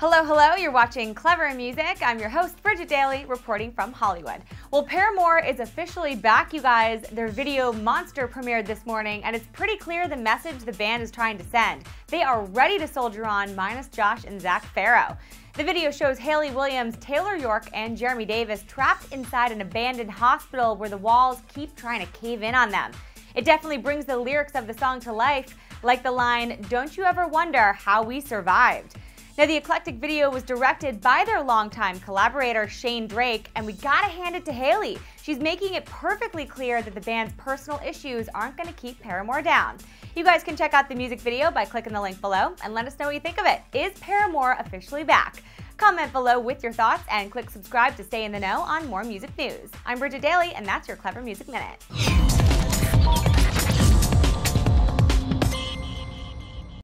Hello, hello, you're watching Clevver Music. I'm your host, Bridget Daly, reporting from Hollywood. Well, Paramore is officially back, you guys. Their video Monster premiered this morning, and it's pretty clear the message the band is trying to send. They are ready to soldier on, minus Josh and Zac Farro. The video shows Hayley Williams, Taylor York, and Jeremy Davis trapped inside an abandoned hospital where the walls keep trying to cave in on them. It definitely brings the lyrics of the song to life, like the line, Don't you ever wonder how we survived? Now, the eclectic video was directed by their longtime collaborator, Shane Drake, and we gotta hand it to Hayley. She's making it perfectly clear that the band's personal issues aren't gonna keep Paramore down. You guys can check out the music video by clicking the link below and let us know what you think of it. Is Paramore officially back? Comment below with your thoughts and click subscribe to stay in the know on more music news. I'm Bridget Daly, and that's your Clevver Music Minute.